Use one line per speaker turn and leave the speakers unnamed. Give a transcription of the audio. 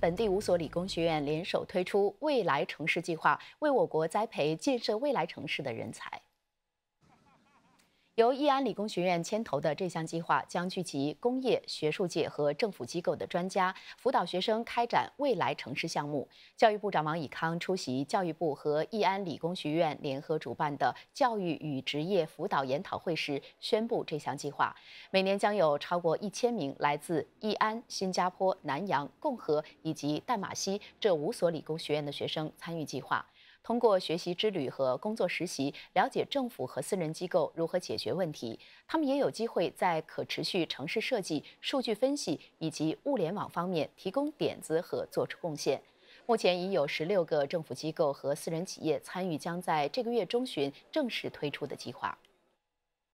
本地五所理工学院联手推出“未来城市计划”，为我国栽培建设未来城市的人才。由义安理工学院牵头的这项计划，将聚集工业、学术界和政府机构的专家，辅导学生开展未来城市项目。教育部长王以康出席教育部和义安理工学院联合主办的教育与职业辅导研讨会时，宣布这项计划，每年将有超过一千名来自义安、新加坡、南洋、共和以及淡马锡这五所理工学院的学生参与计划。通过学习之旅和工作实习，了解政府和私人机构如何解决问题。他们也有机会在可持续城市设计、数据分析以及物联网方面提供点子和做出贡献。目前已有十六个政府机构和私人企业参与，将在这个月中旬正式推出的计划。